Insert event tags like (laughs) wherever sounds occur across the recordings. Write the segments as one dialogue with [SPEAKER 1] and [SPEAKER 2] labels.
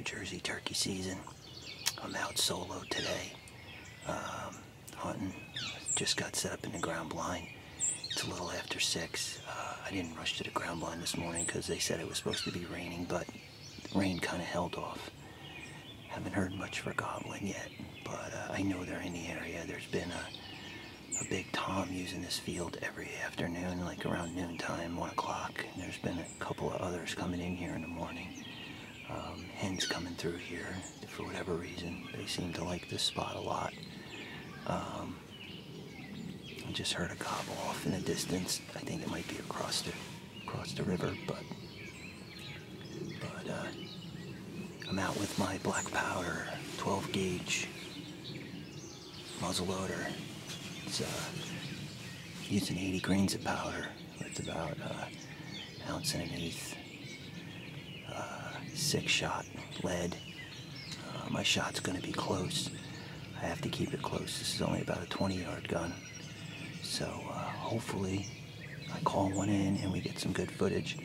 [SPEAKER 1] New Jersey turkey season. I'm out solo today, um, hunting. Just got set up in the ground blind. It's a little after six. Uh, I didn't rush to the ground blind this morning because they said it was supposed to be raining, but rain kind of held off. Haven't heard much for gobbling yet, but uh, I know they're in the area. There's been a, a big tom using this field every afternoon, like around noontime, one o'clock. And there's been a couple of others coming in here in the morning. Um, hens coming through here for whatever reason. They seem to like this spot a lot. Um, I just heard a gobble off in the distance. I think it might be across the across the river, but but uh, I'm out with my black powder, 12 gauge muzzle loader. It's uh, using 80 grains of powder. It's about uh, ounce and an eighth. Uh, six shot lead. Uh, my shot's going to be close. I have to keep it close. This is only about a 20 yard gun. So uh, hopefully I call one in and we get some good footage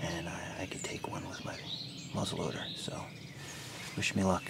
[SPEAKER 1] and I, I could take one with my muzzleloader. So wish me luck.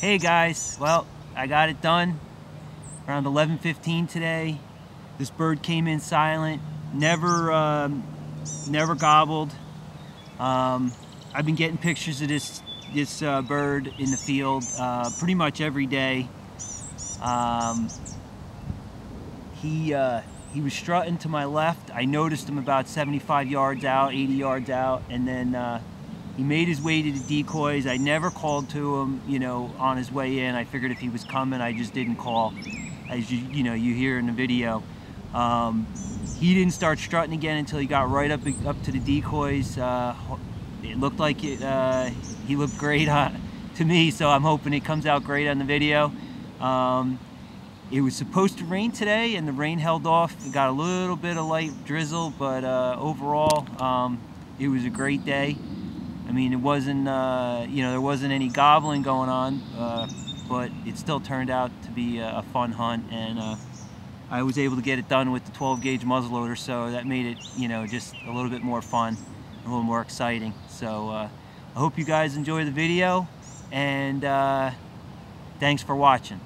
[SPEAKER 2] Hey guys, well, I got it done around 11:15 today. This bird came in silent, never, um, never gobbled. Um, I've been getting pictures of this this uh, bird in the field uh, pretty much every day. Um, he uh, he was strutting to my left. I noticed him about 75 yards out, 80 yards out, and then uh, he made his way to the decoys. I never called to him, you know, on his way in. I figured if he was coming, I just didn't call, as you you know you hear in the video. Um, he didn't start strutting again until he got right up up to the decoys. Uh, it looked like it. Uh, he looked great on, (laughs) to me, so I'm hoping it comes out great on the video. Um, it was supposed to rain today, and the rain held off. It got a little bit of light drizzle, but uh, overall, um, it was a great day. I mean, it wasn't, uh, you know, there wasn't any gobbling going on, uh, but it still turned out to be a, a fun hunt, and uh, I was able to get it done with the 12 gauge muzzleloader, so that made it, you know, just a little bit more fun, a little more exciting. So uh, I hope you guys enjoy the video, and uh, thanks for watching.